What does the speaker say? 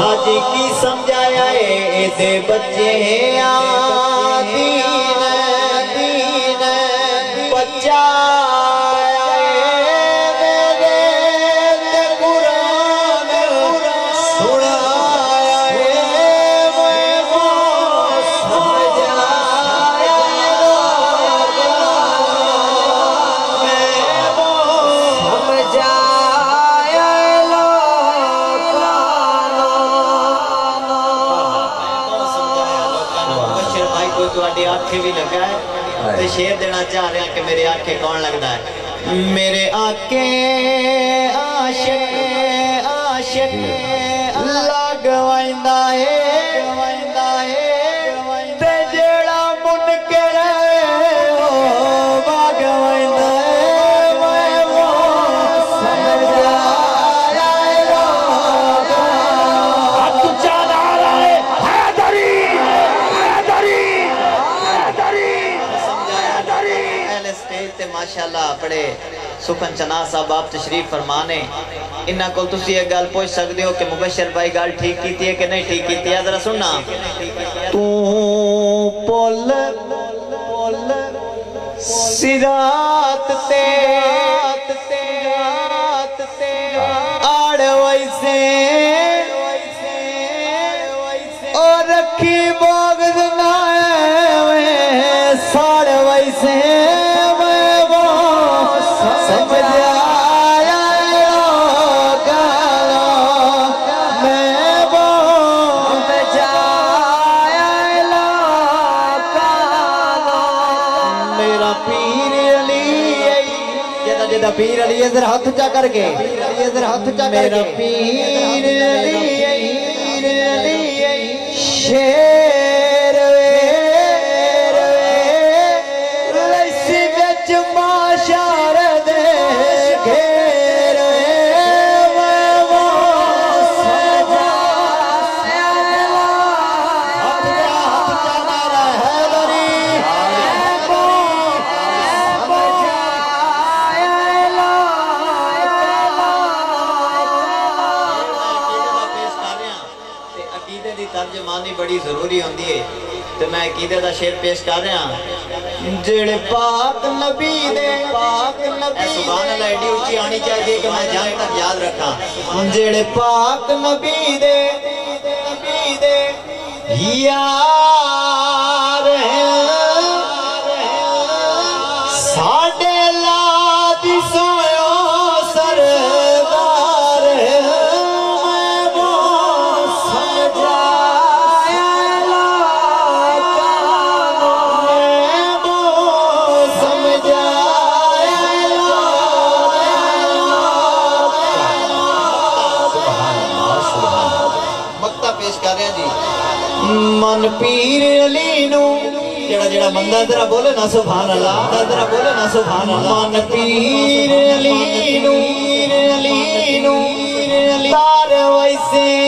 हाजी की समझाया ए बच्चे दीन दीन बच्चा को आखे भी लगा है। तो शेर देना चाह रहा कि मेरे आखे कौन लगता है? मेरे आखे आशे आशे लग है। माशाल्लाह अपने सुखन चना साहब, आप तशरीफ़ फरमाने। इन्हों को एक गल पूछ सकते हो कि मुबशर भाई गल ठीक की है कि नहीं ठीक की है? जरा सुनना। तू पुल, सिरात ते मेरा पीर अली जेदा जेदा पीर अली इधर हाथ ऊँचा करके। इधर हाथ चा करके। मेरा पीर अली। तर्ज बड़ी ज़रूरी होंगी है तो मैं कीदे का शेर पेश कर रहा जेड़े पाक नबी दे पाक नबी सुभान एडी ऊँची आनी चाहिए कि मैं जान तक याद रखा। जेड़े पाक नबी दे नबी दे या ਮਨ ਪੀਰ ਅਲੀ ਨੂੰ ਜਿਹੜਾ ਜਿਹੜਾ ਬੰਦਾ ਤੇਰਾ ਬੋਲੇ ਨਾ ਸੁਭਾਨ ਅੱਲਾ ਤੇਰਾ ਬੋਲੇ ਨਾ ਸੁਭਾਨ ਅੱਲਾ ਮਨ ਪੀਰ ਅਲੀ ਨੂੰ ਅਲੀ ਨੂੰ ਤਾਰ ਵੈਸੇ